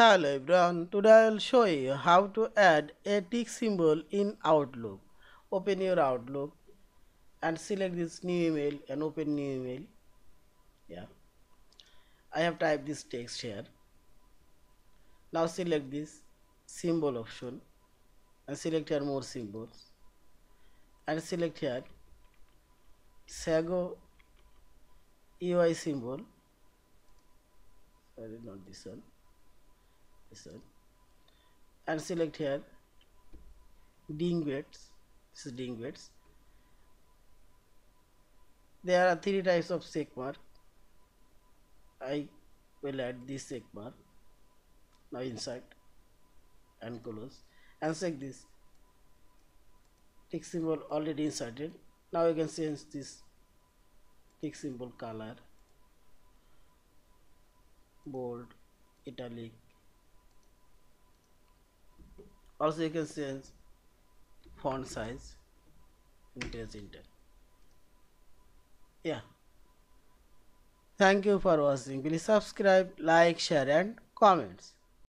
Hello everyone, today I will show you how to add a tick symbol in Outlook. Open your Outlook and select this new email and open new email. Yeah, I have typed this text here. Now select this symbol option and select here more symbols and select here Segoe UI symbol. Sorry, not this one and select here dingweights this is dingweights there are three types of check I will add this check now insert and close. And check this. Tick symbol already inserted. Now you can change this tick symbol color. Bold italic also you can change font size and press enter yeah. Thank you for watching. Please subscribe like share and comments